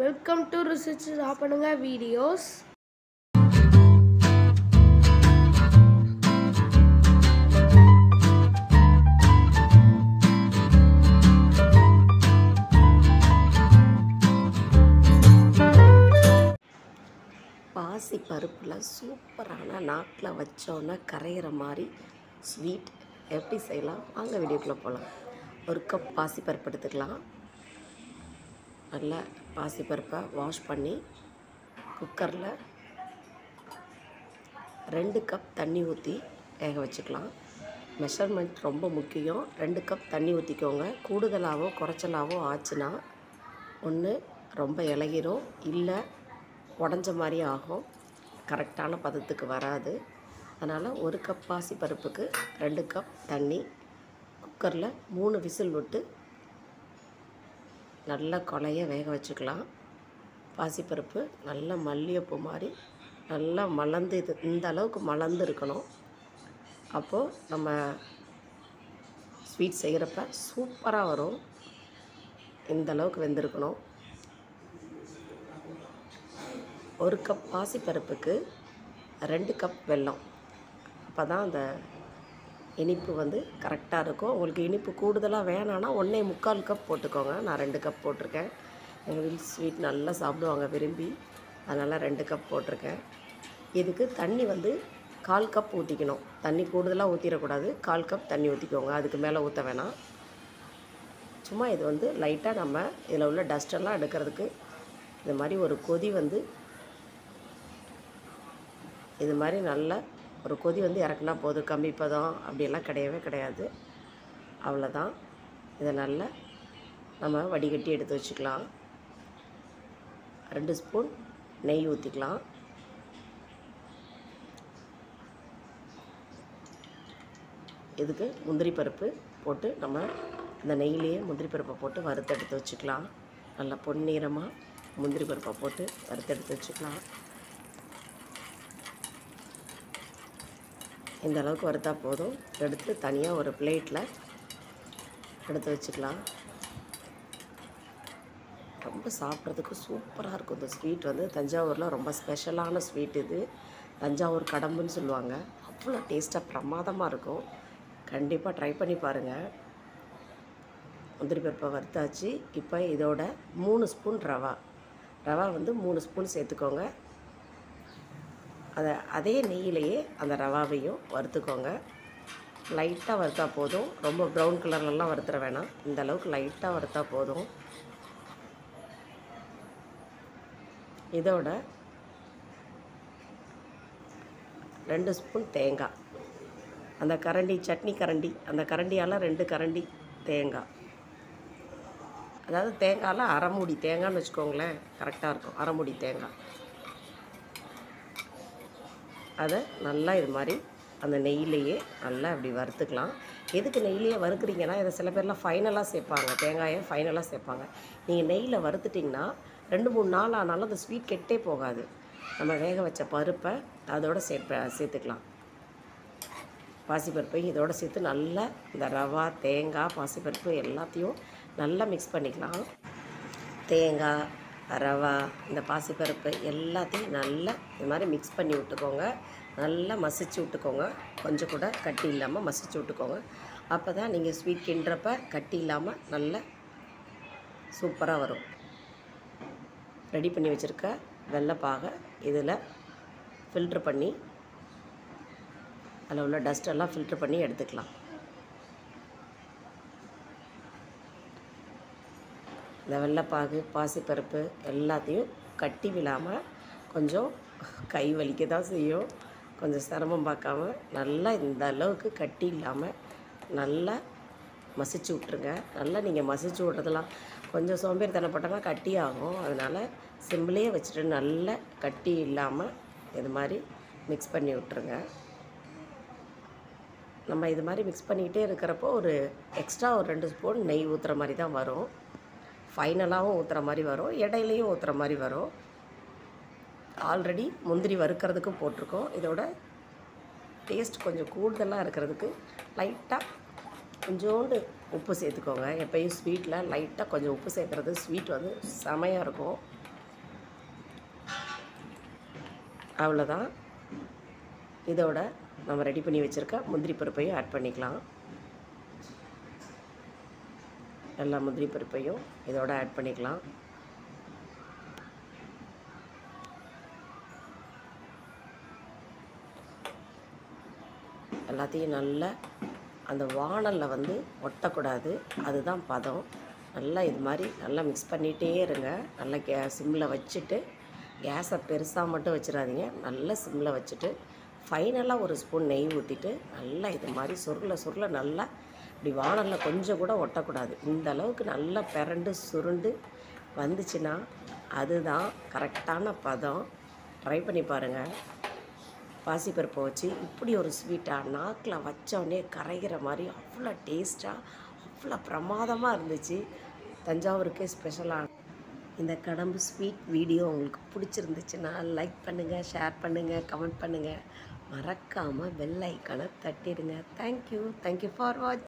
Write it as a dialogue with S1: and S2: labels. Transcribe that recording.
S1: Welcome to ருசிச்சு சாப்பிடுங்க videos
S2: பாசி பருப்பில் சூப்பரான நாக்கில் வச்சோன்னா கரையிற மாதிரி ஸ்வீட் எப்படி செய்யலாம்? வாங்க வீடியோக்குள்ளே போகலாம் ஒரு கப் பாசி பருப்பு எடுத்துக்கலாம். நல்லா பாசிப்பருப்பை வாஷ் பண்ணி குக்கரில் ரெண்டு கப் தண்ணி ஊற்றி வேக வச்சுக்கலாம். மெஷர்மெண்ட் ரொம்ப முக்கியம். ரெண்டு கப் தண்ணி ஊற்றிக்கோங்க கூடுதலாகவோ குறைச்சலாவோ ஆச்சுன்னா ஒன்று ரொம்ப இலகிரும். இல்லை உடஞ்ச மாதிரி ஆகும். கரெக்டான பதத்துக்கு வராது. அதனால் ஒரு கப் பாசி பருப்புக்கு ரெண்டு கப் தண்ணி குக்கரில் மூணு விசில் விட்டு நல்லா கொலைய வேக வச்சுக்கலாம். பாசிப்பருப்பு நல்லா மல்லிகைப்பூ மாதிரி நல்லா மலர்ந்து இது இந்த அளவுக்கு மலர்ந்து இருக்கணும். அப்போது நம்ம ஸ்வீட் செய்கிறப்ப சூப்பராக வரும். இந்த அளவுக்கு வெந்திருக்கணும். ஒரு கப் பாசிப்பருப்புக்கு ரெண்டு கப் வெல்லம். அப்போ தான் அந்த இனிப்பு வந்து கரெக்டாக இருக்கும். உங்களுக்கு இனிப்பு கூடுதலாக வேணான்னா ஒன்றே முக்கால் கப் போட்டுக்கோங்க. நான் ரெண்டு கப் போட்டிருக்கேன். எங்கள் வீட்டு ஸ்வீட் நல்லா சாப்பிடுவாங்க விரும்பி. அதனால் ரெண்டு கப் போட்டிருக்கேன். இதுக்கு தண்ணி வந்து கால் கப் ஊற்றிக்கணும் தண்ணி கூடுதலாக ஊற்றிடக்கூடாது கால் கப் தண்ணி ஊற்றிக்கோங்க அதுக்கு மேலே ஊற்ற வேணாம். சும்மா இது வந்து லைட்டாக நம்ம இதில் உள்ள டஸ்டெல்லாம் எடுக்கிறதுக்கு இது மாதிரி ஒரு கொதி வந்து இது மாதிரி நல்லா ஒரு கொதி வந்து இறக்குனா போதும். கம்மி பதம் அப்படியெல்லாம் கிடையவே கிடையாது. அவ்வளோதான் இதை நல்லா நம்ம வடிகட்டி எடுத்து வச்சுக்கலாம். ரெண்டு ஸ்பூன் நெய் ஊற்றிக்கலாம் இதுக்கு முந்திரி பருப்பு போட்டு நம்ம இந்த நெய்யிலேயே முந்திரி பருப்பை போட்டு வறுத்தெடுத்து வச்சுக்கலாம். நல்லா பொன்னிறமாக முந்திரி பருப்பை போட்டு வறுத்தெடுத்து வச்சுக்கலாம். இந்த அளவுக்கு வறுத்தா போதும். எடுத்து தனியாக ஒரு பிளேட்டில் எடுத்து வச்சுக்கலாம். ரொம்ப சாப்பிட்றதுக்கு சூப்பராக இருக்கும். இந்த ஸ்வீட் வந்து தஞ்சாவூரில் ரொம்ப ஸ்பெஷலான ஸ்வீட் இது. தஞ்சாவூர் கடம்புன்னு சொல்லுவாங்க. அவ்வளோ டேஸ்ட்டாக பிரமாதமாக இருக்கும். கண்டிப்பாக ட்ரை பண்ணி பாருங்கள் முந்திரி பருப்பை வறுத்தாச்சு. இப்போ இதோட மூணு ஸ்பூன் ரவா. ரவா வந்து மூணு ஸ்பூன் சேர்த்துக்கோங்க. அதை அதே நெய்யிலேயே அந்த ரவாவையும் வறுத்துக்கோங்க. லைட்டாக வறுத்தா போதும். ரொம்ப ப்ரௌன் கலர்லலாம் வறுத்துற வேணாம். இந்த அளவுக்கு லைட்டாக வறுத்தா போதும். இதோட ரெண்டு ஸ்பூன் தேங்காய். அந்த கரண்டி சட்னி கரண்டி அந்த கரண்டியால் ரெண்டு கரண்டி தேங்காய். அதாவது தேங்காயில் அரைமுடி தேங்காய்னு வச்சுக்கோங்களேன் கரெக்டாக இருக்கும். அரைமுடி தேங்காய். அதை நல்லா இது மாதிரி அந்த நெய்யிலேயே நல்லா அப்படி வறுத்துக்கலாம். எதுக்கு நெய்யிலேயே வறுக்குறீங்கன்னா இதை சில பேர்லாம் ஃபைனலாக சேர்ப்பாங்க. தேங்காயை ஃபைனலாக சேர்ப்பாங்க. நீங்கள் நெய்யில் வறுத்துட்டிங்கன்னா ரெண்டு மூணு நாள் ஆனாலும் அந்த ஸ்வீட் கெட்டே போகாது. நம்ம வேக வச்ச பருப்பை அதோட சேர்ப்ப சேர்த்துக்கலாம். பாசிப்பருப்பையும் இதோட சேர்த்து நல்லா இந்த ரவா தேங்காய் பாசிப்பருப்பு எல்லாத்தையும் நல்லா மிக்ஸ் பண்ணிக்கலாம். தேங்காய் ரவா இந்த பாசிப்பருப்பு எல்லாத்தையும் நல்லா இது மாதிரி மிக்ஸ் பண்ணி விட்டுக்கோங்க. நல்லா மசிச்சு விட்டுக்கோங்க. கொஞ்சம் கூட கட்டி இல்லாமல் மசிச்சு விட்டுக்கோங்க. அப்போ தான் நீங்கள் ஸ்வீட் கிண்டுறப்ப கட்டி இல்லாமல் நல்ல சூப்பராக வரும். ரெடி பண்ணி வச்சுருக்க வெள்ளைப்பாகை இதில் ஃபில்ட்ரு பண்ணி அதில் உள்ள டஸ்டெல்லாம் ஃபில்ட்ரு பண்ணி எடுத்துக்கலாம். இந்த வெள்ளைப்பாகு பாசிப்பருப்பு எல்லாத்தையும் கட்டி விழாமல் கொஞ்சம் கை வலிக்க தான் செய்யும். கொஞ்சம் சிரமம் பார்க்காம நல்லா இந்த அளவுக்கு கட்டி இல்லாமல் நல்லா மசிச்சு விட்ருங்க நல்லா நீங்கள் மசிச்சு விட்றதெல்லாம் கொஞ்சம் சோம்பேறித்தனப்பட்டனா கட்டி ஆகும். அதனால் சிம்பிளையே வச்சுட்டு நல்லா கட்டி இல்லாமல் இது மாதிரி மிக்ஸ் பண்ணி விட்ருங்க நம்ம இது மாதிரி மிக்ஸ் பண்ணிக்கிட்டே இருக்கிறப்போ ஒரு எக்ஸ்ட்ரா ஒரு ரெண்டு ஸ்பூன் நெய் ஊற்றுற மாதிரி தான் வரும். ஃபைனலாகவும் ஊற்றுற மாதிரி வரும். இடையிலையும் ஊற்றுற மாதிரி வரும். ஆல்ரெடி முந்திரி வறுக்கிறதுக்கும் போட்டிருக்கோம். இதோட டேஸ்ட் கொஞ்சம் கூடுதலாக இருக்கிறதுக்கு லைட்டாக கொஞ்சோண்டு உப்பு சேர்த்துக்கோங்க. எப்பயும் ஸ்வீட்டில் லைட்டாக கொஞ்சம் உப்பு சேர்க்குறது ஸ்வீட் வந்து செமையாக இருக்கும். அவ்வளோதான் இதோட நம்ம ரெடி பண்ணி வச்சுருக்க முந்திரி பருப்பையும் ஆட் பண்ணிக்கலாம். எல்லா முந்திரி பருப்பையும் இதோட ஆட் பண்ணிக்கலாம். எல்லாத்தையும் நல்லா அந்த வாணலில் வந்து ஒட்டக்கூடாது. அதுதான் பதம். நல்லா இது மாதிரி நல்லா மிக்ஸ் பண்ணிகிட்டே இருங்க. நல்லா கே சிம்மில் வச்சுட்டு கேஸை பெருசாக மட்டும் வச்சிடாதீங்க. நல்லா சிம்மில் வச்சுட்டு ஃபைனலாக ஒரு ஸ்பூன் நெய் ஊற்றிட்டு நல்லா இது மாதிரி சொருளை சொருளை நல்லா இப்படி வாணலில் கொஞ்சம் கூட ஒட்டக்கூடாது. இந்த அளவுக்கு நல்லா பிறண்டு சுருண்டு வந்துச்சுன்னா அதுதான் கரெக்டான பதம். ட்ரை பண்ணி பாருங்கள் பாசிப்பருப்பை வச்சு இப்படி ஒரு ஸ்வீட்டாக நாக்கில் வச்சோடனே கரைகிற மாதிரி அவ்வளோ டேஸ்ட்டாக அவ்வளோ பிரமாதமாக இருந்துச்சு. தஞ்சாவூருக்கே ஸ்பெஷலாக இந்த கடம்பு ஸ்வீட் வீடியோ உங்களுக்கு பிடிச்சிருந்துச்சுன்னா லைக் பண்ணுங்கள் ஷேர் பண்ணுங்கள் கமெண்ட் பண்ணுங்கள் மறக்காமல் பெல் ஐக்கனை தட்டிடுங்க. Thank you thank you for watch